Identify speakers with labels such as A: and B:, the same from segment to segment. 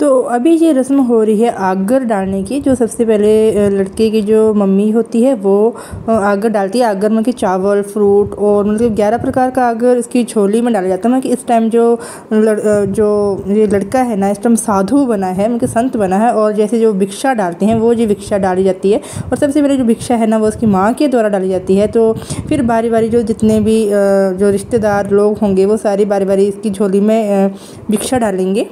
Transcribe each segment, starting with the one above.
A: तो अभी ये रस्म हो रही है आगर डालने की जो सबसे पहले लड़के की जो मम्मी होती है वो आगर डालती है। आगर में कि चावल फ्रूट और मतलब ग्यारह प्रकार का आगर इसकी छोली में डाला जाता है। मतलब कि इस टाइम जो लड़, जो ये लड़का है ना इस टाइम साधु बना है मतलब संत बना है और जैसे जो भिक्षा डालते हैं वो जो भिक्षा डाली जाती है। और सबसे पहले जो भिक्षा है ना वो उसकी माँ के द्वारा डाली जाती है। तो फिर बारी बारी जो जितने भी जो रिश्तेदार लोग होंगे वो सारी बारी बारी इसकी झोली में भिक्षा डालेंगे।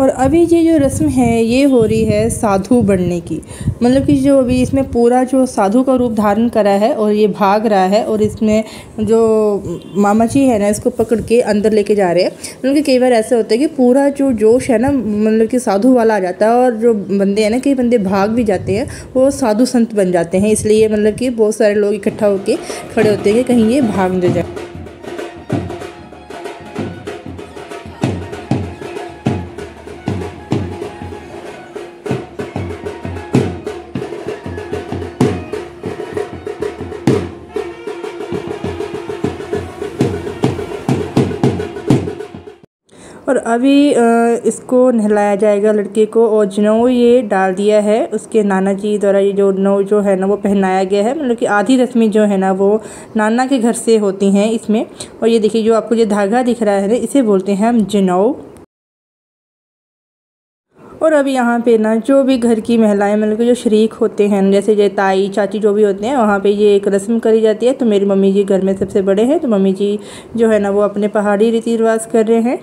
A: और अभी ये जो रस्म है, ये हो रही है साधु बनने की। मतलब कि जो अभी इसमें पूरा जो साधु का रूप धारण करा है और ये भाग रहा है और इसमें जो मामा जी है ना, इसको पकड़ के अंदर लेके जा रहे हैं। मतलब कि कई बार ऐसे होता है कि पूरा जो जोश है ना मतलब कि साधु वाला आ जाता है और जो बंदे हैं ना, कई बंदे भाग भी जाते हैं, वो साधु संत बन जाते हैं। इसलिए मतलब कि बहुत सारे लोग इकट्ठा होकर खड़े होते हैं कि कहीं ये भाग न जाए। और अभी इसको नहलाया जाएगा लड़के को और जनेऊ ये डाल दिया है, उसके नाना जी द्वारा ये जो नौ, जो है ना, वो पहनाया गया है। मतलब कि आधी रस्में जो है ना, वो नाना के घर से होती हैं इसमें। और ये देखिए, जो आपको ये धागा दिख रहा है ना, इसे बोलते हैं हम जनेऊ और अब यहाँ पे ना, जो भी घर की महिलाएँ मतलब जो शरीक होते हैं, जैसे जो ताई, चाची जो भी होते हैं, वहाँ पे ये एक रस्म करी जाती है। तो मेरी मम्मी जी घर में सबसे बड़े हैं। तो मम्मी जी जो है ना, वो अपने पहाड़ी रीति रिवाज कर रहे हैं।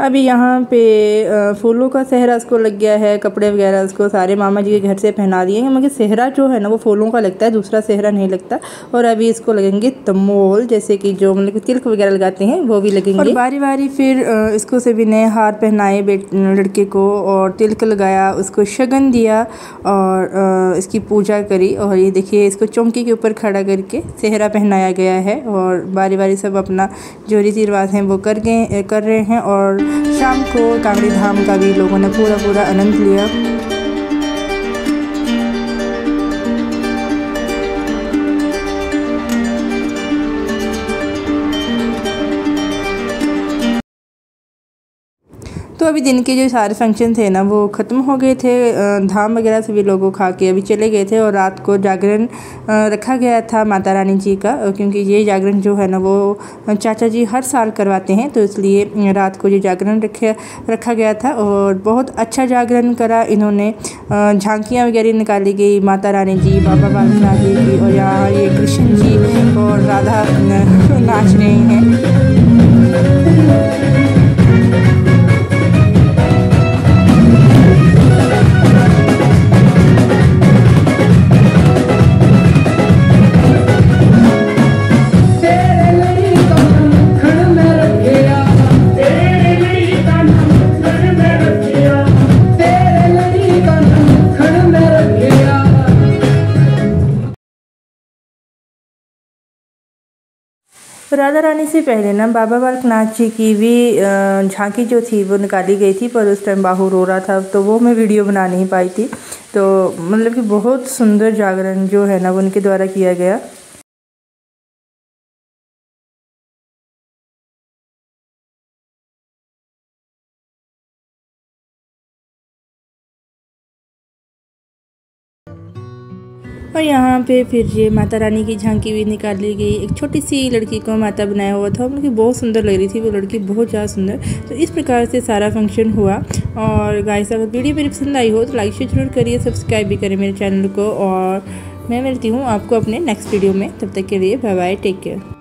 A: अभी यहाँ पे फूलों का सहरा उसको लग गया है, कपड़े वगैरह उसको सारे मामा जी के घर से पहना दिए हैं, मगर सहरा जो है ना, वो फूलों का लगता है, दूसरा सहरा नहीं लगता। और अभी इसको लगेंगे तमोल, जैसे कि जो मतलब तिलक वगैरह लगाते हैं, वो भी लगेंगे। और बारी बारी फिर इसको सभी ने हार पहनाए लड़के को, और तिलक लगाया, उसको शगन दिया, और इसकी पूजा करी, और ये देखिए, इसको चौंकी के ऊपर खड़ा करके सेहरा पहनाया गया है, और बारी बारी सब अपना जो रीति रिवाज हैं, वो कर गए, कर रहे हैं, और शाम को कांगड़ी धाम का भी लोगों ने पूरा पूरा आनंद लिया। तो अभी दिन के जो सारे फ़ंक्शन थे ना, वो ख़त्म हो गए थे धाम वगैरह सभी लोगों खा के अभी चले गए थे और रात को जागरण रखा गया था माता रानी जी का क्योंकि ये जागरण जो है ना, वो चाचा जी हर साल करवाते हैं तो इसलिए रात को ये जागरण रखे, रखा गया था और बहुत अच्छा जागरण करा इन्होंने। झांकियाँ वगैरह निकाली गई, माता रानी जी, बाबा बादशाह जी की, और यहाँ ये कृष्ण जी और राधा नाच रहे हैं। राधा रानी से पहले ना बाबा बालकनाथ जी की भी झांकी जो थी वो निकाली गई थी, पर उस टाइम बाहू रो रहा था तो वो मैं वीडियो बना नहीं पाई थी। तो मतलब कि बहुत सुंदर जागरण जो है ना उनके द्वारा किया गया। और यहाँ पे फिर ये माता रानी की झांकी भी निकाली गई। एक छोटी सी लड़की को माता बनाया हुआ था। उनकी बहुत सुंदर लग रही थी। वो लड़की बहुत ज़्यादा सुंदर। तो इस प्रकार से सारा फ़ंक्शन हुआ। और गाइस अगर वीडियो मेरी पसंद आई हो तो लाइक शेयर ज़रूर करिए सब्सक्राइब भी करें मेरे चैनल को। और मैं मिलती हूँ आपको अपने नेक्स्ट वीडियो में। तब तक के लिए बाय बाय टेक केयर